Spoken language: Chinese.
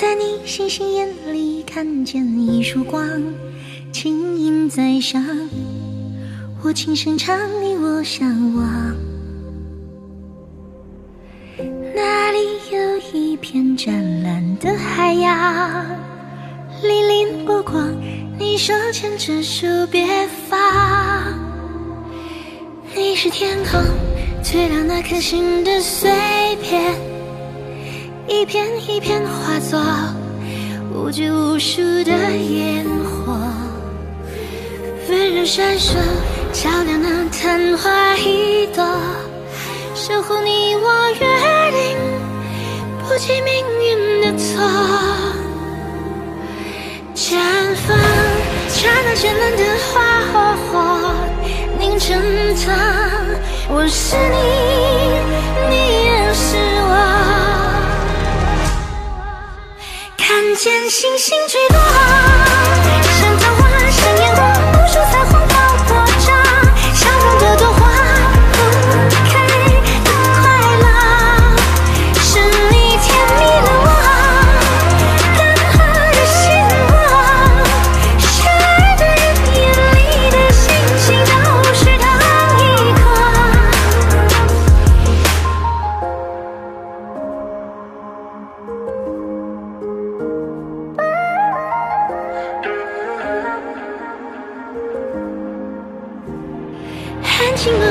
在你星星眼里看见一束光，轻盈在上，我轻声唱你我向往。那里有一片湛蓝的海洋，粼粼波光，你手牵着手别放。你是天空最亮那颗星的碎片。一片化作无拘无束的烟火，温柔闪烁，照亮那昙花一朵，守护你我约定，不计命运的错。绽放，刹那绚烂的花火火，凝成糖。我是你，人间星星坠落，安静。